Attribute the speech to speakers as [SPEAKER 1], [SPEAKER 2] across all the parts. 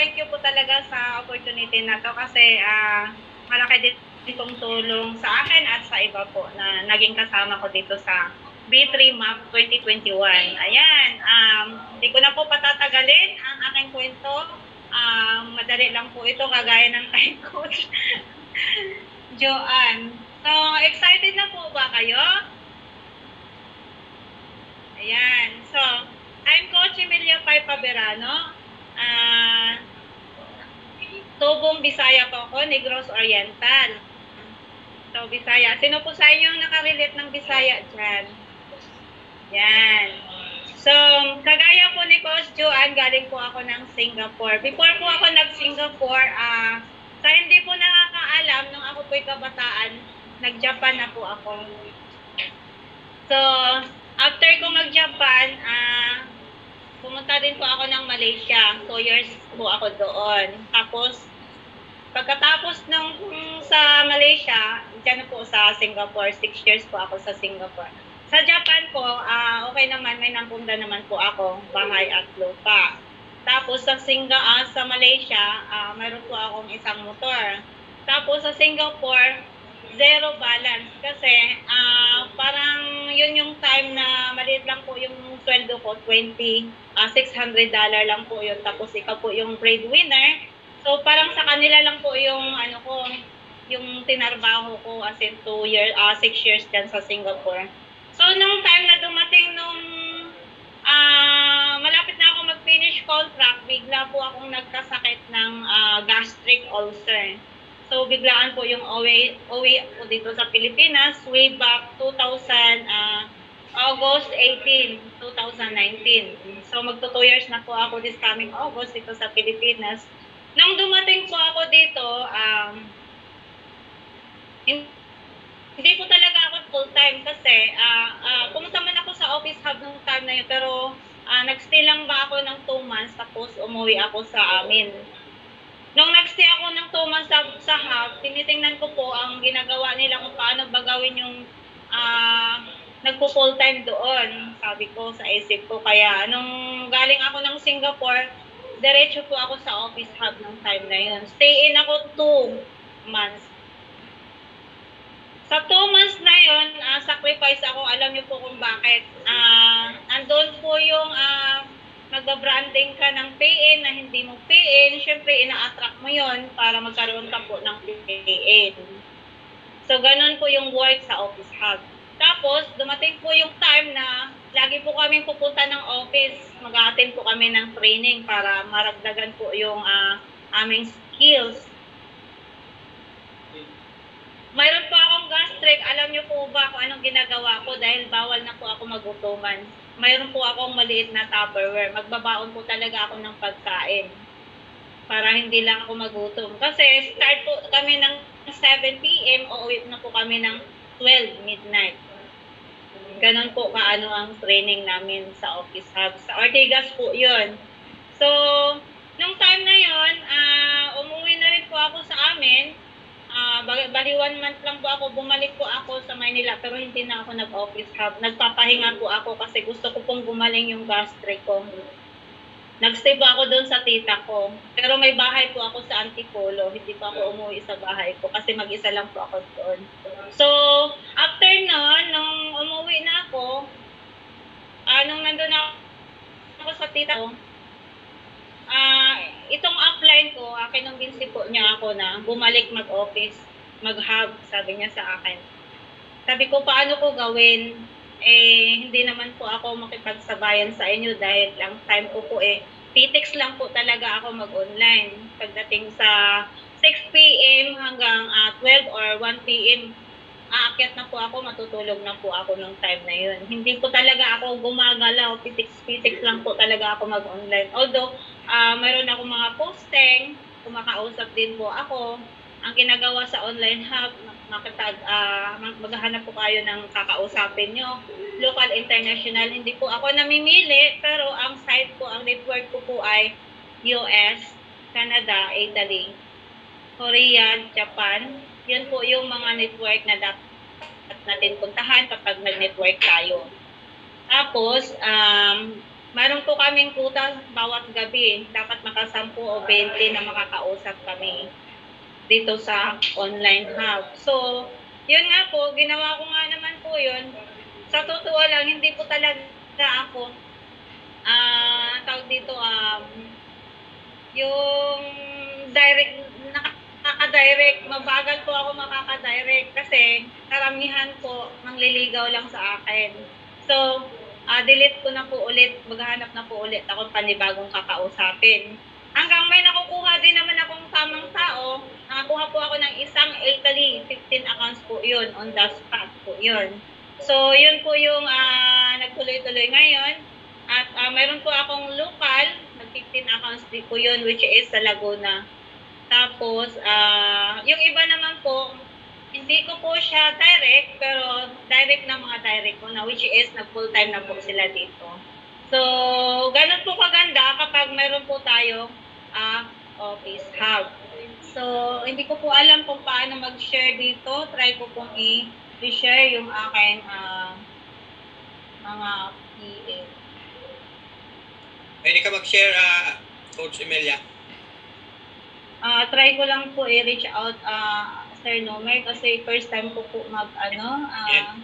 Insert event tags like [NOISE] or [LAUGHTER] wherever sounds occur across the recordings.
[SPEAKER 1] thank you po talaga sa opportunity na to kasi ah, malaki din itong tulong sa akin at sa iba po na naging kasama ko dito sa B3 Map 2021. Ayan, um, hindi ko na po patatagalin ang aking kwento. Um, madali lang po ito kagaya ng [LAUGHS] kay Coach Joanne. So, excited na po ba kayo? Ayan. So, I'm Coach Emilia Pai Paberano. Ah, Tubong Bisaya po ako, Negros Oriental. So, Bisaya. Sino po sa inyo ang nakarelate ng Bisaya dyan? Yan. So, kagaya po ni Coach Joanne, galing po ako ng Singapore. Before po ako nag-Singapore, ah, sa hindi po nakakaalam, nung ako po'y kabataan, nag-Japan na po ako. So, after ko mag-Japan, ah, pumunta din po ako ng Malaysia. Two years po ako doon. Tapos, pagkatapos ng mm, sa Malaysia, dyan po sa Singapore. Six years po ako sa Singapore. Sa Japan po, ah, okay naman, may nampunda naman po ako, bahay at lupa. Tapos sa Singa, ah, sa Malaysia, ah, mayroon po akong isang motor. Tapos sa Singapore, zero balance kasi ah, parang yun yung time na maliit lang po yung sweldo ko, 20, ah, $600 dollar lang po yun. Tapos ikaw po yung breadwinner. So parang sa kanila lang po yung ano ko, yung tinarbaho ko as in 2 years, ah 6 years dyan sa Singapore. So nung time na dumating nung ah malapit na ako mag-finish contract, bigla po akong nagkasakit ng ah, gastric ulcer. So, biglaan po yung uwi, uwi po dito sa Pilipinas way back 2000, ah, August 18, 2019. So, magto 2 years na po ako this coming August dito sa Pilipinas. Nung dumating po ako dito, um, hin- hindi po talaga ako full-time kasi ah ah, pumunta man ako sa office hub nung time na yun pero ah, nagstay lang ba ako ng 2 months tapos umuwi ako sa amin. Nung nagstay ako ng 2 months sa, sa hub, tinitingnan ko po ang ginagawa nila kung paano ba gawin yung ah nagpo full time doon. Sabi ko sa isip ko kaya nung galing ako ng Singapore, diretso po ako sa office hub ng time na yun. Stay in ako 2 months. Sa 2 months na yun, ah, sacrifice ako. Alam niyo po kung bakit. Ah, andun po yung ah, magbabranding ka ng PN na hindi mo PN. Siyempre, ina-attract mo yon para magkaroon ka po ng PN. So, ganun po yung work sa office hub. Tapos, dumating po yung time na lagi po kami pupunta ng office. mag attend po kami ng training para maragdagan po yung ah, aming skills. Mayroon po akong gastric. Alam niyo po ba kung anong ginagawa ko dahil bawal na po ako magutuman. Mayroon po akong maliit na Tupperware. Magbabaon po talaga ako ng pagkain para hindi lang ako magutom. Kasi start po kami ng 7 p.m. o uwi na po kami ng 12 midnight. Ganon po kaano ang training namin sa office hub. Sa Ortigas po yun. So, nung time na yon, ah umuwi na rin po ako sa amin. Bali bali one month lang po ako, bumalik po ako sa Maynila pero hindi na ako nag-office hub. Nagpapahinga po ako kasi gusto ko pong gumaling yung gastric ko. Nagstay po ako doon sa tita ko. Pero may bahay po ako sa Antipolo. Hindi pa ako umuwi sa bahay ko kasi mag-isa lang po ako doon. So, after nun, nung umuwi na ako, ah, nung nandun ako sa tita ko, ah, itong upline ko, ah, kinumbinsi po niya ako na bumalik mag-office, mag-hub, sabi niya sa akin. Sabi ko, paano ko gawin? Eh, hindi naman po ako makipagsabayan sa inyo dahil ang time ko po eh, PTEX lang po talaga ako mag-online. Pagdating sa 6 p.m. hanggang ah, 12 or 1 p.m., aakyat na po ako, matutulog na po ako nung time na yun. Hindi po talaga ako gumagalaw, pitik-pitik lang po talaga ako mag-online. Although, ah mayroon ako mga posting, kumakausap din po ako. Ang ginagawa sa online hub, makitag, ah, mag- maghahanap po kayo ng kakausapin nyo. Local, international, hindi po ako namimili, pero ang site po, ang network ko po ay US, Canada, Italy, Korea, Japan. Yun po yung mga network na dapat natin puntahan kapag nag-network tayo. Tapos, um, Meron po kaming quota bawat gabi. Dapat makasampu o 20 na makakausap kami dito sa online hub. So, yun nga po, ginawa ko nga naman po yun. Sa totoo lang, hindi po talaga ako, ah, tawag dito, um, yung direct, nakaka-direct, mabagal po ako makaka-direct kasi karamihan po mangliligaw lang sa akin. So, ah, delete ko na po ulit, maghahanap na po ulit ako panibagong kakausapin. Hanggang may nakukuha din naman akong tamang tao, nakakuha po ako ng isang Italy, 15 accounts po yun, on the spot po yun. So, yun po yung ah, nagtuloy-tuloy ngayon. At ah, mayroon po akong local, nag 15 accounts din po yun, which is sa Laguna. Tapos, ah, yung iba naman po, hindi ko po siya direct, pero direct na mga direct ko na, which is nag full time na po sila dito. So, ganun po kaganda kapag meron po tayong ah, office hub. So, hindi ko po alam kung paano mag-share dito. Try ko pong i-share yung aking ah, mga PA.
[SPEAKER 2] Pwede ka mag-share, ah, Coach Emilia.
[SPEAKER 1] Ah, try ko lang po i-reach out ah, Sir Nomer kasi first time ko po mag ano ah
[SPEAKER 2] Yeah.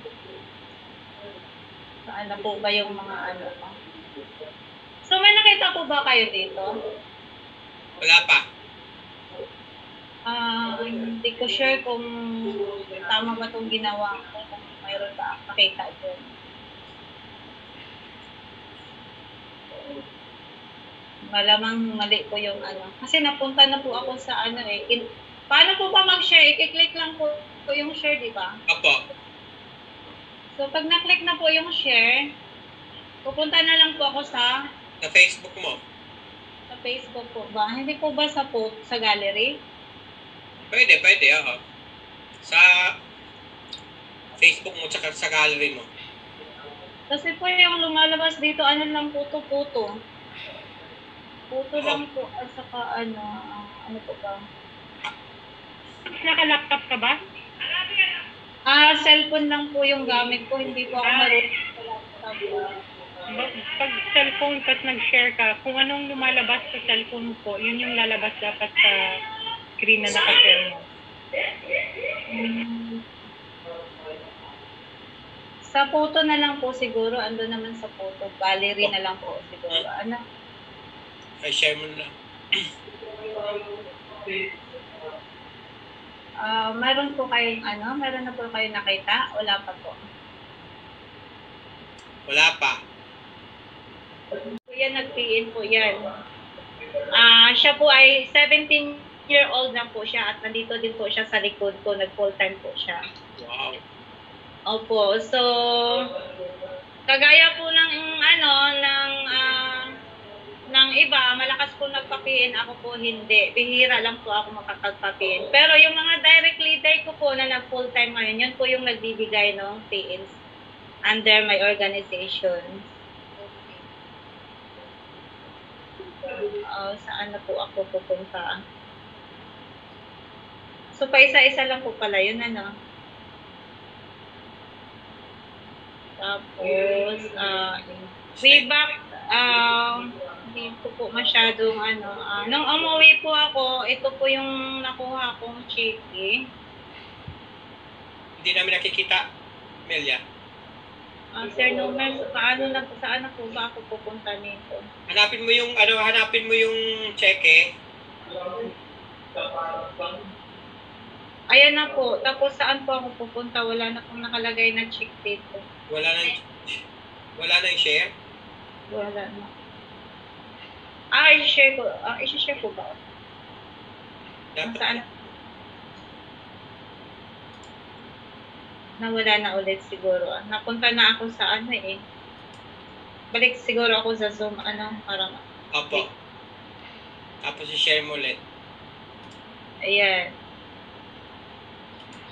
[SPEAKER 1] saan na po ba yung mga ano. So may nakita po ba kayo dito?
[SPEAKER 2] Wala pa.
[SPEAKER 1] Ah, hindi ko sure kung tama ba itong ginawa ko kung mayroon ba nakita doon. Malamang mali po yung ano. Kasi napunta na po ako sa ano eh. In, paano po ba mag-share? I-click lang po, po yung share, di ba?
[SPEAKER 2] Opo.
[SPEAKER 1] So, pag na-click na po yung share, pupunta na lang po ako sa
[SPEAKER 2] Sa Facebook mo.
[SPEAKER 1] Facebook po ba? Hindi po ba sa po, sa gallery?
[SPEAKER 2] Pwede, pwede, oo. Sa Facebook mo, tsaka sa gallery mo.
[SPEAKER 1] Kasi po yung lumalabas dito, ano lang po to, puto. Puto lang po, at saka ano, ah, ano po ba?
[SPEAKER 3] Naka-laptop ka ba?
[SPEAKER 1] Ah, cellphone lang po yung gamit ko, hindi po ako marunong sa laptop.
[SPEAKER 3] Pag cellphone at nag-share ka, kung anong lumalabas sa cellphone ko, yun yung lalabas dapat sa screen na naka-share mo.
[SPEAKER 1] Hmm. Sa photo na lang po siguro, ando naman sa photo. Gallery na lang po siguro. Ano?
[SPEAKER 2] Ay, share mo na. [CLEARS THROAT]
[SPEAKER 1] Ah, mayroon po kayong ano? Meron na po kayong nakita? Wala pa po.
[SPEAKER 2] Wala pa.
[SPEAKER 1] Yan, nag-PN po yan. Ah, siya po ay 17 year old na po siya at nandito din po siya sa likod ko. Nag full time po siya.
[SPEAKER 2] Wow.
[SPEAKER 1] Opo. So, kagaya po ng ano, ng ah, ng iba, malakas po nagpa-PN, ako po hindi. Bihira lang po ako makakagpa-PN. Pero yung mga direct leader ko po na nag full time ngayon, yun po yung nagbibigay ng PNs under my organization. Uh, saan na po ako pupunta? So, pa isa-isa lang po pala yun, ano? Tapos, ah, way back, um, hindi ko po masyadong ano, ah, nung umuwi po ako, ito po yung nakuha kong cheque.
[SPEAKER 2] Hindi namin nakikita, Melia.
[SPEAKER 1] Ah, Sir Nomer, paano na, saan na po ba ako pupunta nito?
[SPEAKER 2] Hanapin mo yung, ano, hanapin mo yung cheque.
[SPEAKER 1] Ayan na po. Tapos saan po ako pupunta? Wala na pong nakalagay na check dito.
[SPEAKER 2] Wala nang, wala nang share.
[SPEAKER 1] Wala na. Ah, i-share ko. Ah, i-share ko ba?
[SPEAKER 2] Dapat,
[SPEAKER 1] Saan? Nawala na ulit siguro. Ah, Napunta na ako sa ano eh. Balik siguro ako sa Zoom. Ano, parang,
[SPEAKER 2] Opo. Tapos i-share mo ulit.
[SPEAKER 1] ayan.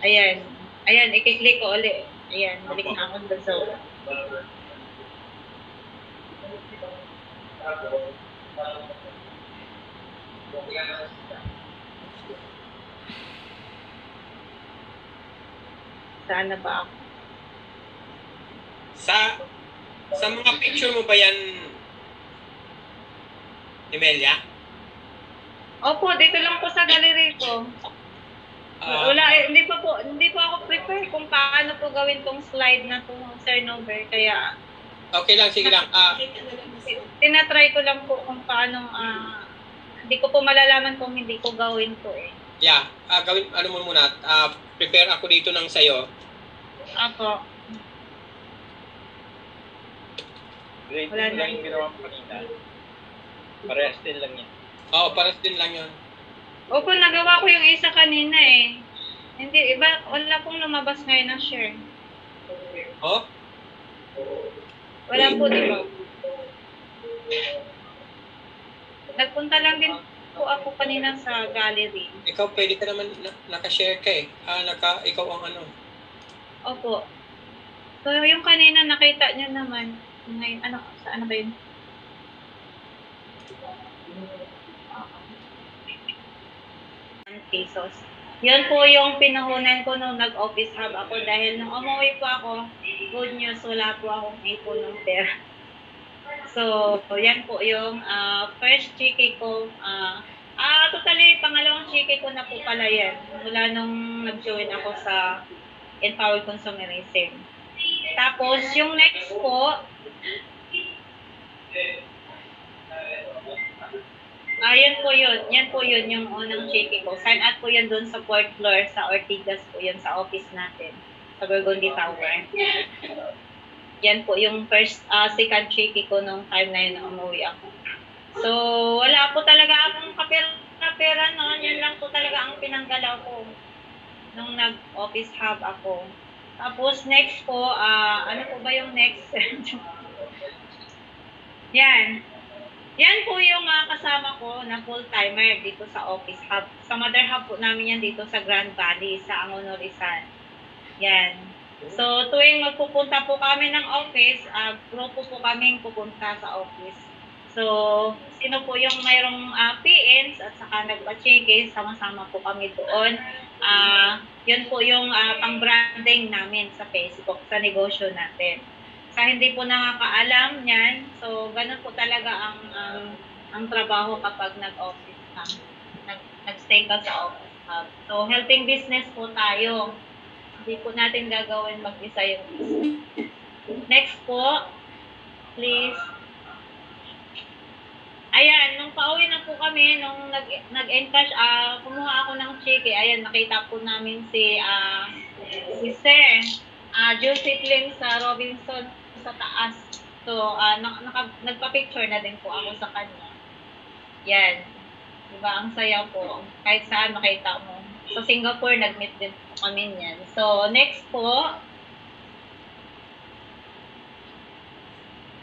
[SPEAKER 1] Ayan. Ayan, i-click ko ulit. Ayan, balik na ako sa Zoom. Saan na ba ako?
[SPEAKER 2] Sa, sa mga picture mo ba yan, Emelia?
[SPEAKER 1] Opo, dito lang po sa gallery ko.
[SPEAKER 2] Ah,
[SPEAKER 1] Wala, eh, hindi pa po, hindi po ako prepare kung paano po gawin tong slide na to, Sir Nover. Kaya,
[SPEAKER 2] okay lang, sige lang. Ah,
[SPEAKER 1] tinatry ko lang po kung paano, ah, hindi ko po malalaman kung hindi ko gawin to eh.
[SPEAKER 2] yeah, ah, gawin, ano mo muna, ah, prepare ako dito ng sayo.
[SPEAKER 1] Ako,
[SPEAKER 4] Grade
[SPEAKER 1] Wala
[SPEAKER 4] 2
[SPEAKER 1] na.
[SPEAKER 4] lang yung ginawa mo kanina. Parehas din lang yan.
[SPEAKER 2] Oo, paras din lang yun.
[SPEAKER 1] opo, nagawa ko yung isa kanina eh. Hindi, iba, wala pong lumabas ngayon na share.
[SPEAKER 2] Oh?
[SPEAKER 1] Wala po, di ba? Nagpunta lang din po ako kanina sa gallery.
[SPEAKER 2] Ikaw pwede ka naman, na, nakashare ka eh. Ah, naka, ikaw ang ano.
[SPEAKER 1] Opo. So, yung kanina nakita niyo naman, ngayon, ano, sa ano ba yun? pesos. Yun po yung pinahunan ko nung nag-office hub ako dahil nung umuwi po ako, good news, wala po akong ipon ng pera. So, yan po yung ah, first chiki ko. ah ah, totally, pangalawang chiki ko na po pala yan. Mula nung nag-join ako sa Empowered Consumerism. Tapos, yung next po, Ah, yan po yun. Yan po yun, yung unang chiki ko. Sign out po yan doon sa fourth floor, sa Ortigas po yun, sa office natin, sa Burgundy Tower. Yan po yung first, ah, second chiki ko nung time na yun na umuwi ako. So, wala po talaga akong kapera-pera noon. Yan lang po talaga ang pinanggalaw ko nung nag-office hub ako. Tapos next po, ah, ano po ba yung next? [LAUGHS] Yan. Yan po yung ah, kasama ko na full-timer dito sa office hub. Sa mother hub po namin yan dito sa Grand Valley, sa Angono Rizal. Yan. So, tuwing magpupunta po kami ng office, uh, grupo po kaming pupunta sa office. So, sino po yung mayroong ah, PNs at saka nagpa-check sama-sama po kami doon. Ah, yun po yung ah, pang-branding namin sa Facebook, sa negosyo natin sa hindi po nakakaalam niyan, so ganun po talaga ang ang, ang trabaho kapag nag-office ka. Nag, nag-stay ka sa office hub. So helping business po tayo. Hindi po natin gagawin mag-isa yung. Next po, please. Ayan, nung pauwi na po kami, nung nag, nag-encash, ah, kumuha ako ng cheque. Ayan, nakita po namin si, ah, si Sir, ah, Joseph Lim sa Robinson sa taas. So, ah, na, naka, nagpa-picture na din po ako sa kanya. Yan. Diba? Ang saya po. Kahit saan makita mo. Sa Singapore, nag-meet din po kami niyan. So, next po.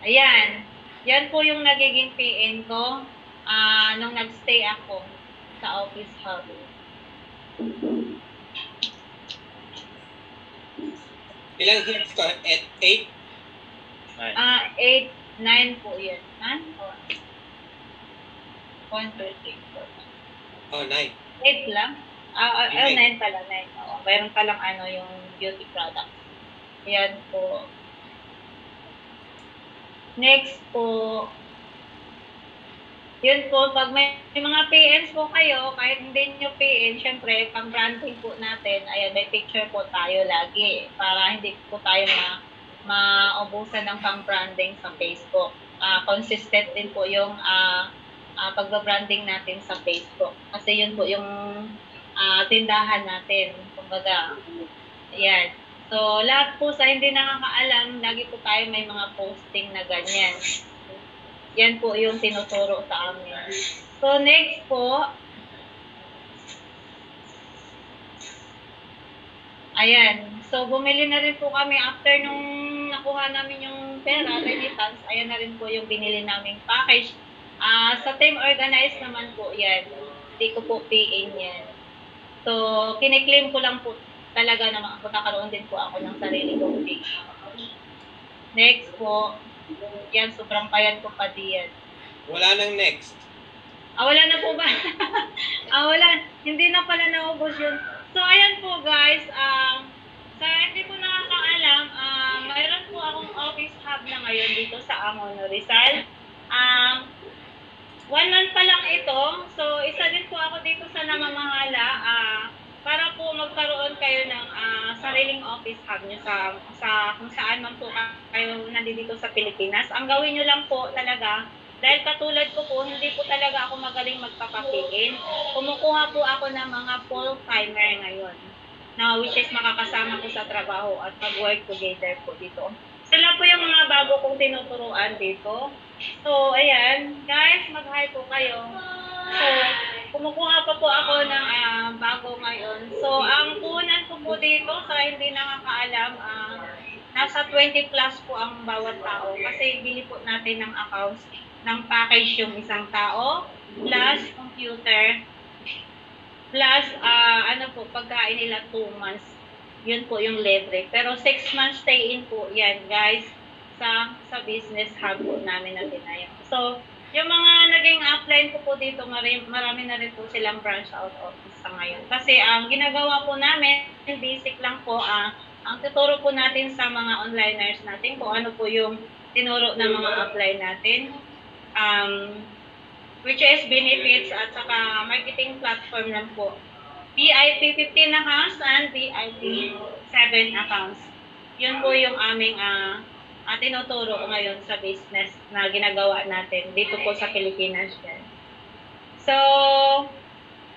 [SPEAKER 1] Ayan. Yan po yung nagiging PN ko ah nung nagstay ako sa office hub.
[SPEAKER 2] Ilang hits ka? At 8?
[SPEAKER 4] Nice.
[SPEAKER 1] Ah, 8, 9 po yun. Ha? 1, 2, 3, 4.
[SPEAKER 2] Oh, 9.
[SPEAKER 1] 8 lang? Ah, ah, ah,
[SPEAKER 2] Nine.
[SPEAKER 1] 9 pala, 9. Oo, mayroon palang ano yung beauty product. Yan po. Next po, yun po, pag may, may mga PNs po kayo, kahit hindi nyo PN, syempre, pang branding po natin, ayan, may picture po tayo lagi para hindi po tayo ma maubusan ng pang branding sa Facebook. Ah, consistent din po yung ah ah, pagbabranding natin sa Facebook. Kasi yun po yung ah, tindahan natin. Kumbaga, ayan. So, lahat po sa hindi nakakaalam, lagi po tayo may mga posting na ganyan. Yan po yung tinuturo sa amin. So, next po, ayan. So, bumili na rin po kami after nung nakuha namin yung pera, remittance, ayan na rin po yung binili naming package. Ah, sa team organized naman po yan. Hindi ko po PA yan. So, kiniklaim ko lang po talaga na magkakaroon din po ako ng sarili kong page. Next po, yan, sobrang payat ko pa diyan.
[SPEAKER 2] Wala nang next.
[SPEAKER 1] Ah, wala na po ba? [LAUGHS] ah, wala. Hindi na pala naubos yun. So, ayan po guys. Um, sa hindi ko nakakaalam, um, mayroon po akong office hub na ngayon dito sa Angono Rizal. Um, one month pa lang ito. So, isa din po ako dito sa namamahala ah, para po magkaroon kayo ng ah, sariling office hub nyo sa, sa kung saan man po kayo nandito sa Pilipinas. Ang gawin nyo lang po talaga, dahil katulad ko po, hindi po talaga ako magaling magpapakiin. Kumukuha po ako ng mga full-timer ngayon na which is makakasama ko sa trabaho at mag-work together po dito. Sila po yung mga bago kong tinuturuan dito. So, ayan, guys, mag-hi po kayo. So, kumukuha pa po ako ng ah, bago ngayon. So, ang puhunan ko po dito, sa hindi nakakaalam, ah, nasa 20 plus po ang bawat tao. Kasi bili po natin ng accounts ng package yung isang tao, plus computer, plus ah, ano po, pagkain nila 2 months. Yun po yung libre. Pero 6 months stay in po yan, guys, sa sa business hub po namin na tinayang. So, yung mga naging upline ko po dito, marami, na rin po silang branch out office sa ngayon. Kasi ang ginagawa po namin, basic lang po, ah, ang tuturo po natin sa mga onliners natin kung ano po yung tinuro ng mga upline natin. Um, which is benefits at saka marketing platform lang po. VIP 15 accounts and VIP 7 accounts. Yun po yung aming ah ah, tinuturo ngayon sa business na ginagawa natin dito po sa Pilipinas yan. So,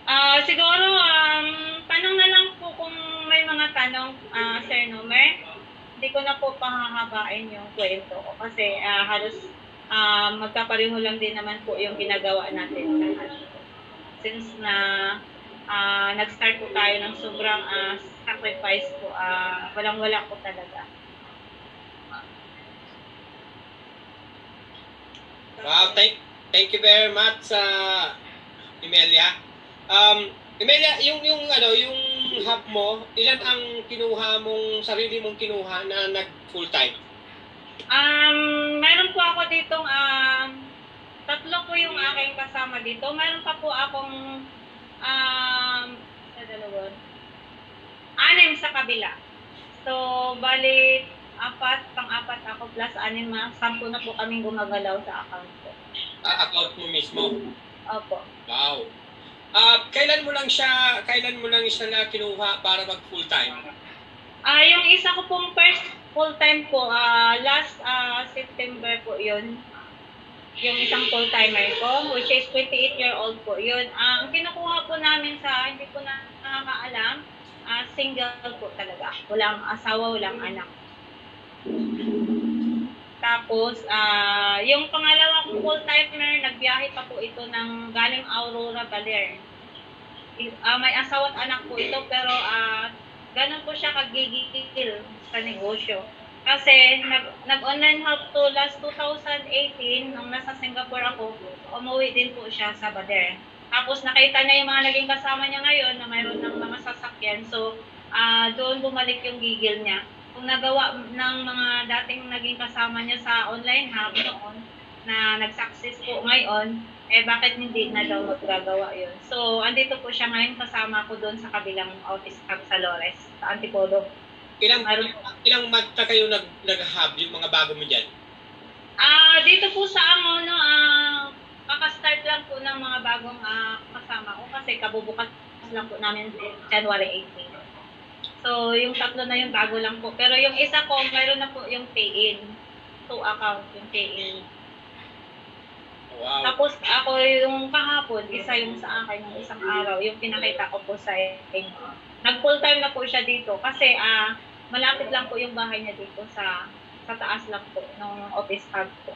[SPEAKER 1] ah siguro, um, tanong na lang po kung may mga tanong, ah Sir Nomer. Hindi ko na po pahahabain yung kwento ko kasi ah, halos ah, magkapareho lang din naman po yung ginagawa natin. Since na ah, nag-start po tayo ng sobrang ah, sacrifice po, ah, walang-wala po talaga.
[SPEAKER 2] Wow, thank thank you very much sa Emelia. Um, Emelia, yung yung ano, yung hub mo, ilan ang kinuha mong sarili mong kinuha na nag full time?
[SPEAKER 1] Um, meron po ako ditong um, tatlo po yung aking kasama dito. Meron pa po akong um, sa dalawa, anim sa kabila. So, bali, apat, pang-apat ako plus anim, mga sampu na po kaming gumagalaw sa account ko.
[SPEAKER 2] Ah, account mo mismo.
[SPEAKER 1] Opo.
[SPEAKER 2] Wow. Ah, kailan mo lang siya, kailan mo lang siya na kinuha para mag full time?
[SPEAKER 1] Ah, yung isa ko pong first full-time po, ah, last ah, September po yun. Yung isang full-timer ko, which is 28-year-old po yun. Ang kinukuha po namin sa, hindi ko na nakakaalam, ah, single po talaga. Walang asawa, walang anak. Tapos, ah, yung pangalawa kong full-timer, nagbiyahe pa po ito ng galing Aurora, Baler. Ah, may asawa at anak po ito, pero ah, ganun po siya kagigil sa negosyo. Kasi nag, nag-online help to last 2018, nung nasa Singapore ako, umuwi din po siya sa Bader. Tapos nakita niya yung mga naging kasama niya ngayon na mayroon ng mga sasakyan. So, ah doon bumalik yung gigil niya. Kung nagawa ng mga dating naging kasama niya sa online hub noon, na nag-success po ngayon, eh bakit hindi na daw magagawa yun. So, andito po siya ngayon kasama ko doon sa kabilang office hub sa Lores, sa Antipolo.
[SPEAKER 2] Ilang
[SPEAKER 1] Meron
[SPEAKER 2] ilang na kayo nag nag-hub yung mga bago mo diyan?
[SPEAKER 1] Ah, dito po sa ano, no, ah, kaka-start lang po ng mga bagong ah, kasama ko kasi kabubukas lang po namin January 18. So, yung tatlo na yung bago lang po. Pero yung isa ko, mayroon na po yung pay-in. Two account, yung pay-in.
[SPEAKER 2] Wow.
[SPEAKER 1] Tapos ako yung kahapon, isa yung sa akin ng isang araw, yung pinakita ko po sa inyo. Nag full time na po siya dito kasi ah malapit lang po yung bahay niya dito sa sa taas lang po ng office hub ko.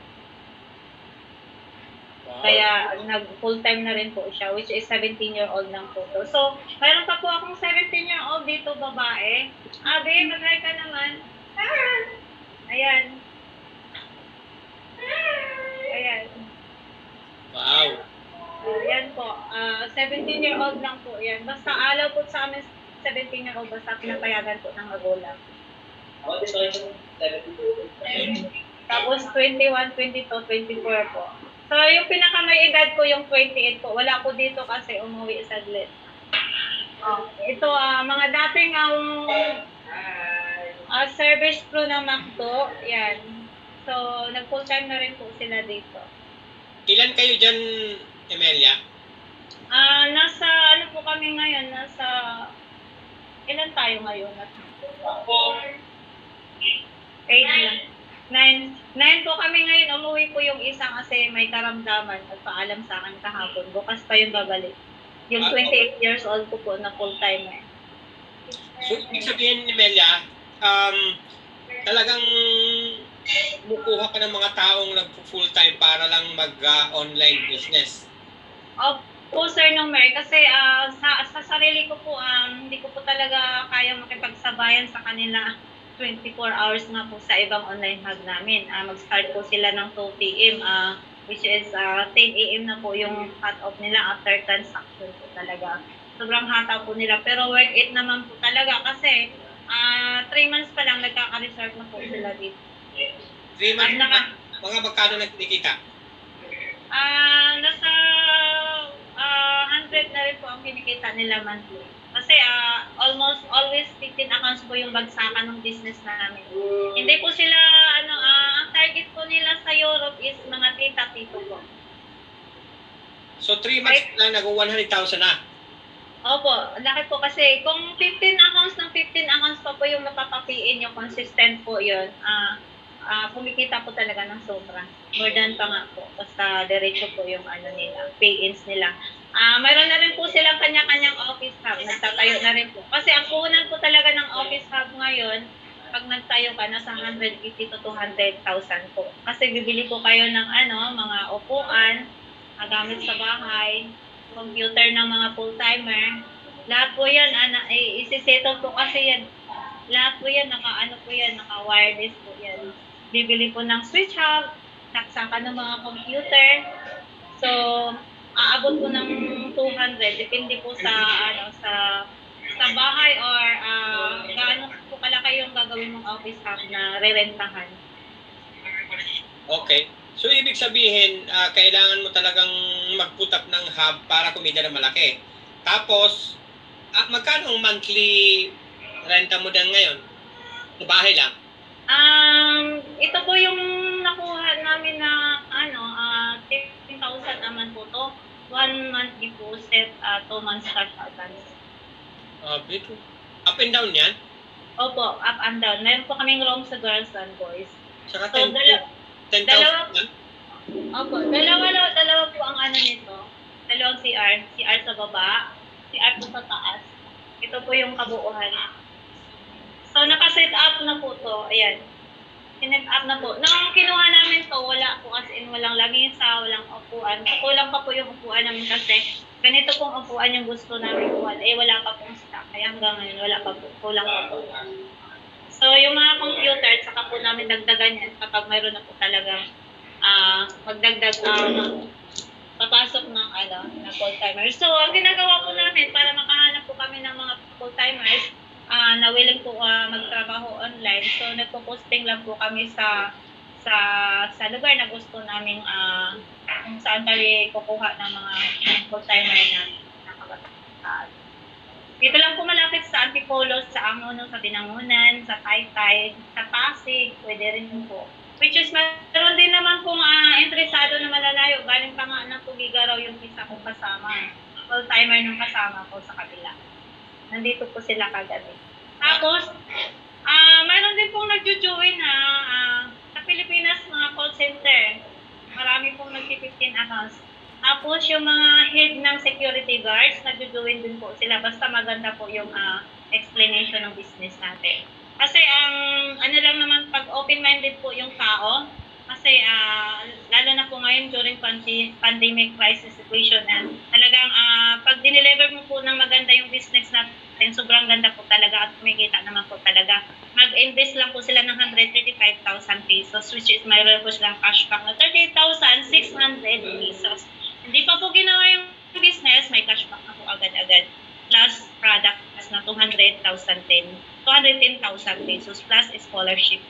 [SPEAKER 2] Wow.
[SPEAKER 1] Kaya nag full time na rin po siya which is 17 year old lang po to. So, mayroon pa po akong 17 year old dito babae. Abe, mag-hi ka naman. Ayan. Ayan.
[SPEAKER 2] Wow.
[SPEAKER 1] Uh, yan po. Ah, 17 year old lang po yan. Basta alaw po sa amin 17 year old basta pinapayagan po ng magulang. Tapos 21, 22, 24 po. So yung pinaka may edad ko yung 28 po. Wala po dito kasi umuwi saglit. Oh, ito ah mga dating ang ah, service crew ng McDo. Yan. So nag full time na rin po sila dito.
[SPEAKER 2] Ilan kayo dyan, Emelia?
[SPEAKER 1] Ah, nasa ano po kami ngayon? Nasa ilan tayo ngayon? Eight lang. Nine. Nine po kami ngayon. Umuwi po yung isa kasi may karamdaman. Nagpaalam sa akin kahapon. Bukas pa yung babalik. Yung
[SPEAKER 2] Ah,
[SPEAKER 1] 28 years old ko po na full-time eh.
[SPEAKER 2] So, ibig sabihin, Emelia, um, talagang kumukuha ka ng mga taong nag-full-time para lang mag-online business.
[SPEAKER 1] Opo, Sir Nomer. Kasi ah, sa, sa sarili ko po, um, hindi ko po talaga kaya makipagsabayan sa kanila 24 hours nga po sa ibang online hub namin. Ah, mag-start po sila ng 2 p.m. ah, which is ah, 10 a.m. na po yung cut-off nila after transaction po talaga. Sobrang hata po nila. Pero worth it naman po talaga kasi 3 months pa lang nagkaka-resort na po sila dito.
[SPEAKER 2] Three months,
[SPEAKER 1] naka,
[SPEAKER 2] mga magkano nagkikita?
[SPEAKER 1] Ah, nasa ah 100 na rin po ang kinikita nila monthly. Kasi ah almost always 15 accounts po yung bagsakan ng business namin. Hindi po sila ano ah ang target po nila sa Europe is mga tita tito po.
[SPEAKER 2] So, three months lang, nag-100,000 na.
[SPEAKER 1] Opo, laki po kasi kung 15 accounts ng 15 accounts pa po yung napapapiin yung consistent po yun, ah ah kumikita po talaga ng sobra. More than pa nga po. Basta diretso po yung ano nila, pay-ins nila. Ah, mayroon na rin po silang kanya-kanyang office hub. Nagtatayo na rin po. Kasi ang puhunan po talaga ng office hub ngayon, pag nagtayo ka, nasa 150 to 200,000 po. Kasi bibili po kayo ng ano, mga upuan, gamit sa bahay, computer ng mga full-timer. Lahat po yan, ana, eh, isi-settle po kasi yan. Lahat po yan, naka, ano po yan, naka-wireless po yan. Bibili po ng switch hub, saksakan ng mga computer. So, aabot po ng 200, depende po sa, ano, sa sa bahay or ah, gaano po kalaki yung gagawin mong office hub na rerentahan.
[SPEAKER 2] Okay. So, ibig sabihin, ah, kailangan mo talagang mag-put up ng hub para kumita ng malaki. Tapos, ah, magkano ang monthly renta mo din ngayon? Sa bahay lang.
[SPEAKER 1] Um, ito po yung nakuha namin na ano, ah 10,000 naman po to. One month deposit, uh, two months cash advance.
[SPEAKER 2] Ah, bito. Up and down yan.
[SPEAKER 1] Opo, up and down. Meron po kaming room sa girls and boys.
[SPEAKER 2] Saka
[SPEAKER 1] So,
[SPEAKER 2] 10
[SPEAKER 1] dala-
[SPEAKER 2] 10,000
[SPEAKER 1] dalawa-. Opo, dalawa, dalawa po ang ano nito. Dalawang CR. CR sa baba, CR po sa taas. Ito po yung kabuuhan. So, naka-set up na po to. Ayan. Sinet up na po. Nung kinuha namin to, wala po as in walang lamisa, walang upuan. So, kulang pa po yung upuan namin kasi ganito pong upuan yung gusto namin kuha. Eh, wala pa pong stock. Kaya hanggang ngayon, wala pa po. Kulang pa po. So, yung mga computer, saka po namin dagdagan yan kapag mayroon na po talagang ah magdagdag ah, papasok ng ano, na full-timers. So, ang ginagawa po namin para makahanap po kami ng mga full-timers ah na willing po ah, magtrabaho online. So, nagpo-posting lang po kami sa sa sa lugar na gusto naming ah, kung saan kami kukuha ng mga full-timer na nakabataan. Dito lang po malapit sa Antipolo, sa Angono, sa Binangunan, sa Taytay, sa Pasig, pwede rin po. Which is, meron din naman kung ah, interesado na malalayo. Galing pa nga ng Tugigaraw yung isa kong kasama. Full-timer nung kasama ko sa kabila. Nandito po sila kagabi. Tapos, ah mayroon din pong nagjo-join na ah, sa Pilipinas mga call center. Marami pong nag-15 accounts. Tapos yung mga head ng security guards, nagjo-join din po sila. Basta maganda po yung ah, explanation ng business natin. Kasi ang ano lang naman pag open-minded po yung tao, kasi ah, lalo na po ngayon during pandemic crisis situation and talagang ah, pag dineliver mo po ng maganda yung business natin, sobrang ganda po talaga at kumikita naman po talaga. Mag-invest lang po sila ng 135,000 pesos which is mayroon po silang cashback na 38,600 pesos. Hindi pa po ginawa yung business, may cashback na po agad-agad. Plus products na 200,000 din. 210,000 pesos plus scholarship.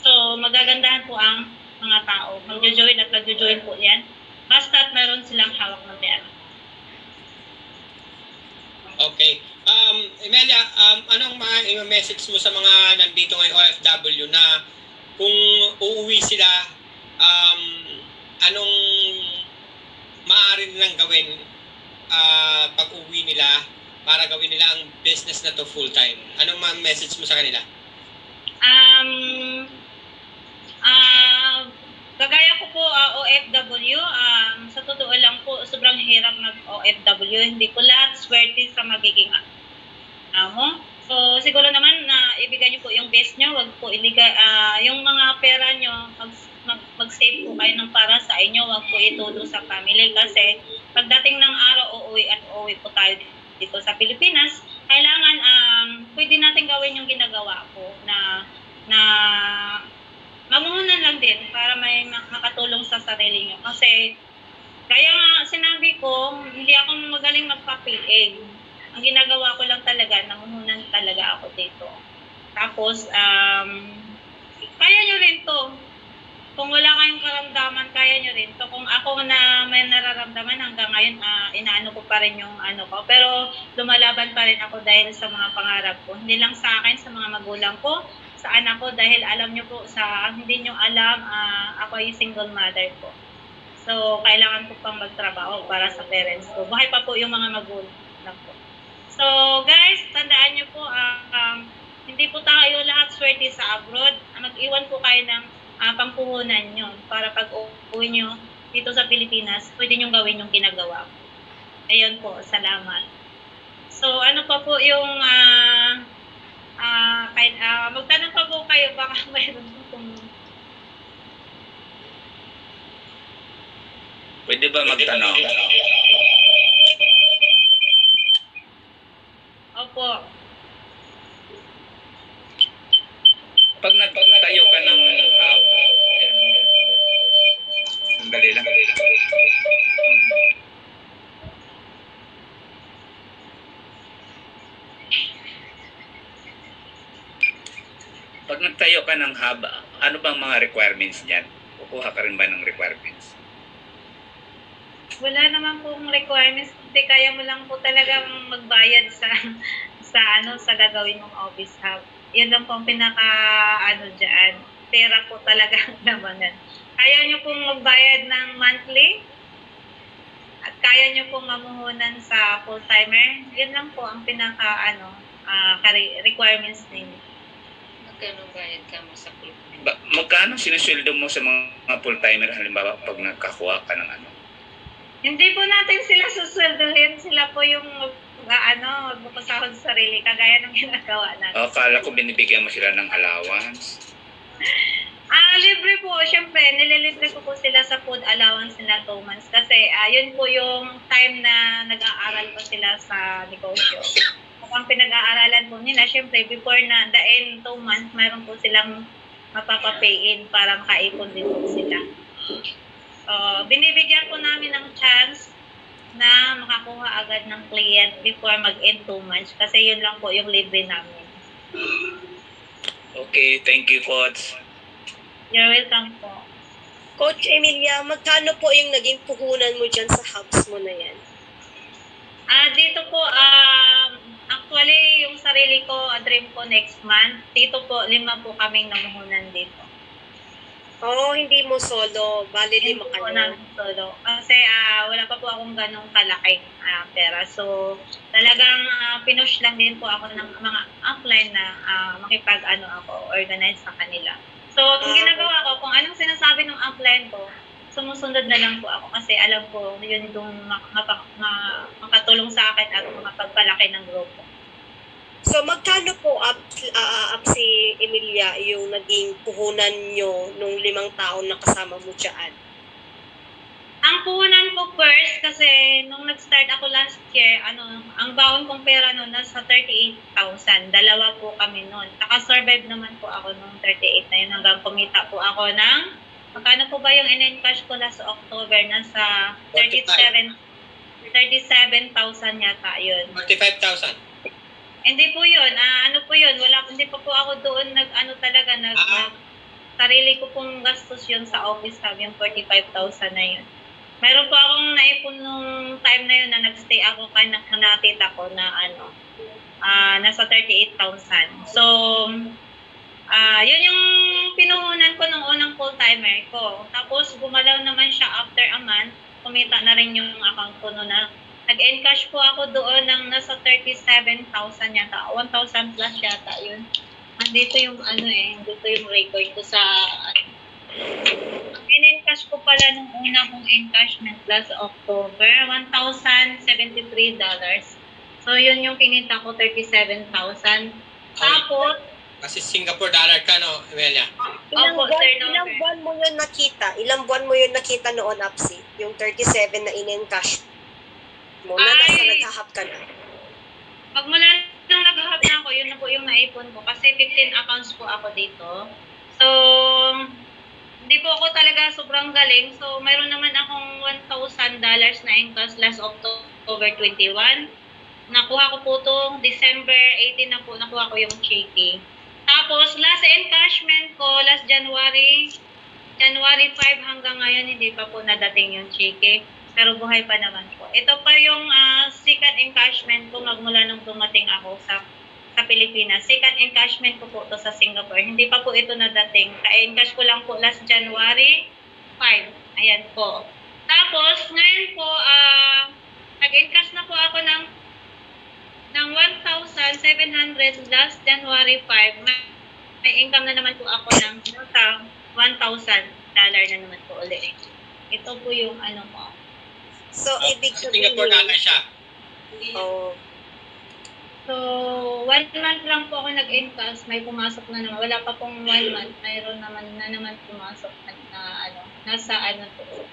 [SPEAKER 1] So, magagandahan po ang mga tao. Magjo-join at magjo-join po yan. Basta't meron silang hawak ng pera.
[SPEAKER 2] Okay. Um, Emelia, um, anong mga message mo sa mga nandito ngayon OFW na kung uuwi sila, um, anong maaari nilang gawin ah, pag uwi nila para gawin nila ang business na to full time? Anong mga message mo sa kanila?
[SPEAKER 1] Um, ah, kagaya ko po, ah, OFW, um, sa totoo lang po, sobrang hirap mag-OFW. Hindi ko lahat swerte sa magiging amo. So, siguro naman na ibigay niyo po yung best niyo, wag po iligay, ah, yung mga pera niyo, mag, mag, mag-save po kayo ng para sa inyo, wag po itulo sa family kasi pagdating ng araw, uuwi at uuwi po tayo dito sa Pilipinas, kailangan um, pwede natin gawin yung ginagawa ko na na mamuhunan lang din para may mak- makatulong sa sarili nyo. Kasi, kaya nga sinabi ko, hindi ako magaling magpa-PA. Ang ginagawa ko lang talaga, namuhunan talaga ako dito. Tapos, um, kaya nyo rin to. Kung wala kayong karamdaman, kaya nyo rin to. Kung ako na may nararamdaman hanggang ngayon, ah, inaano ko pa rin yung ano ko. Pero lumalaban pa rin ako dahil sa mga pangarap ko. Hindi lang sa akin, sa mga magulang ko, sa anak ko dahil alam nyo po sa hindi nyo alam ah, ako ay single mother po. So, kailangan ko pang magtrabaho para sa parents ko. Buhay pa po yung mga magulang ko. So, guys, tandaan nyo po, ah, um, hindi po tayo lahat swerte sa abroad. Mag-iwan po kayo ng ah, pangpuhunan nyo para pag uwi nyo dito sa Pilipinas, pwede nyo gawin yung ginagawa ko. Ayun po, salamat. So, ano pa po yung ah, Ah, kahit ah, magtanong pa po kayo baka [LAUGHS] mayroon po kung
[SPEAKER 5] Pwede ba magtanong?
[SPEAKER 1] Opo.
[SPEAKER 5] Pag nagtayo ka ng hub, ayan. Sandali lang. Pag nagtayo ka ng hub, ano bang mga requirements niyan? Kukuha ka rin ba ng requirements?
[SPEAKER 1] Wala naman pong requirements kasi kaya mo lang po talagang magbayad sa sa ano sa gagawin mong office hub. Yun lang po ang pinaka ano diyan. Pera po talaga ang labanan. Kaya nyo pong magbayad ng monthly at kaya nyo pong mamuhunan sa full-timer. Yun lang po ang pinaka ano kare- requirements ninyo.
[SPEAKER 6] Magkano bayad ka mo sa club?
[SPEAKER 5] Ba, magkano sinisweldo mo sa mga full-timer halimbawa pag nagkakuha ka ng ano?
[SPEAKER 1] Hindi po natin sila susweldohin. Sila po yung mag, ano, magpapasahod sa sarili, kagaya ng ginagawa natin.
[SPEAKER 5] O, akala ko binibigyan mo sila ng allowance. [LAUGHS]
[SPEAKER 1] Ah, libre po. Siyempre, nililibre ko po sila sa food allowance nila two months. Kasi, ah, yun po yung time na nag-aaral po sila sa negosyo. Kung ang pinag-aaralan po nila, siyempre, before na the end two months, mayroon po silang mapapapay-in para makaipon din po sila. Uh, binibigyan po namin ng chance na makakuha agad ng client before mag-end two months kasi yun lang po yung libre namin.
[SPEAKER 5] Okay, thank you, Coach.
[SPEAKER 1] You're welcome po.
[SPEAKER 7] Coach Emilia, magkano po yung naging puhunan mo dyan sa hubs mo na yan?
[SPEAKER 1] Ah, dito po, um, actually, yung sarili ko, a dream ko next month. Dito po, lima po kaming namuhunan dito.
[SPEAKER 7] Oo, hindi mo solo. Bali,
[SPEAKER 1] Hindi
[SPEAKER 7] lima ka
[SPEAKER 1] namin solo. Kasi ah, wala pa po akong ganong kalaking ah, pera. So, talagang ah, pinush lang din po ako ng mga upline na ah, makipag ano ako, organize sa kanila. So, kung
[SPEAKER 7] Ah,
[SPEAKER 1] ginagawa ko, kung anong sinasabi ng upline ko, sumusunod na lang po ako kasi alam ko yun ma- makatulong sa akin at makapagpalaki ng grupo.
[SPEAKER 7] So, magkano po up, ah, up si Emilia yung naging puhunan nyo nung limang taon na kasama mo dyan?
[SPEAKER 1] Ang puhunan ko first kasi nung nag-start ako last year, ano, ang baon kong pera noon nasa 38,000. Dalawa po kami noon. Naka-survive naman po ako nung 38 na yun hanggang kumita po ako ng magkano po ba yung in-encash ko last October? Nasa 37 37,000 yata yun.
[SPEAKER 2] 45,000.
[SPEAKER 1] Hindi po yun. Ah, ano po yun? Wala, hindi pa po ako doon nag, ano talaga, nag,
[SPEAKER 2] Ah.
[SPEAKER 1] nag sarili ko pong gastos yun sa office hub, yung 45,000 na yun. Meron po akong naipon nung time na yun na nagstay ako kay na, natita ko na ano, ah nasa 38,000. So, ah yun yung pinuhunan ko nung unang full-timer ko. Tapos, gumalaw naman siya after a month. kumita na rin yung account ko noon na nag-encash po ako doon ng nasa 37,000 yata, 1,000 plus yata yun. Andito yung ano eh, andito yung record ko sa ang in-encash ko pala nung una kong encashment last October, $1,073. So, yun yung kinita ko, 37,000. Tapos,
[SPEAKER 2] Kasi Singapore dollar ka, no, Emelia?
[SPEAKER 7] Ilang
[SPEAKER 1] Opo,
[SPEAKER 7] buwan,
[SPEAKER 1] turnover.
[SPEAKER 7] ilang buwan mo yun nakita? Ilang buwan mo yun nakita noon, Apsi? Yung 37 na in-encash mo na nasa
[SPEAKER 1] Ay.
[SPEAKER 7] naghahap ka na.
[SPEAKER 1] Pagmula nung nag-hub na ako, yun na po yung naipon ko. Kasi 15 accounts po ako dito. So, hindi po ako talaga sobrang galing. So, mayroon naman akong $1,000 na encash last October 21. Nakuha ko po itong December 18 na po, nakuha ko yung cheeky. Tapos, last encashment ko, last January, January 5 hanggang ngayon, hindi pa po nadating yung cheeky. Pero buhay pa naman po. Ito pa yung ah, second encashment ko magmula nung dumating ako sa sa Pilipinas. Second encashment ko po to sa Singapore. Hindi pa po ito nadating. Ka-encash ko lang po last January 5. Ayan po. Tapos, ngayon po, ah nag-encash na po ako ng ng 1,700 last January 5. May, may income na naman po ako ng nasa 1,000 dollar na naman po ulit. Ito po yung ano ko.
[SPEAKER 7] So, ibig sabihin,
[SPEAKER 2] Singapore dollar siya.
[SPEAKER 7] oh,
[SPEAKER 1] So, one month lang po ako nag-encash, may pumasok na naman. Wala pa pong one month, mayroon naman na naman pumasok na, na ano, nasa ano po,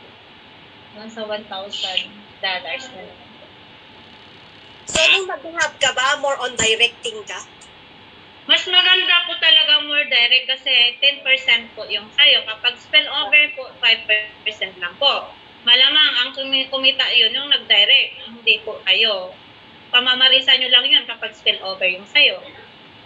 [SPEAKER 1] nasa 1,000 dollars na naman.
[SPEAKER 7] So nung nag-hub ka ba, more on directing ka?
[SPEAKER 1] Mas maganda po talaga more direct kasi 10% po yung sayo. Kapag spill over po, 5% lang po. Malamang ang kumi- kumita yun yung nag-direct, hindi po kayo. Pamamarisa nyo lang yun kapag spill over yung sayo.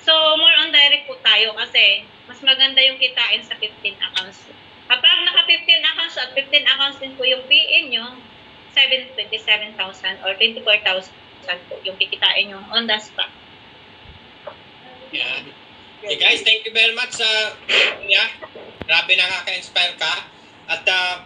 [SPEAKER 1] So, more on direct po tayo kasi mas maganda yung kitain sa 15 accounts. Kapag naka 15 accounts at 15 accounts din po yung PN nyo, 7, 27,000 or 24,000 po yung kikitain nyo on the spot.
[SPEAKER 2] Yan. Okay guys, thank you very much sa yeah. Grabe nakaka-inspire ka. At uh,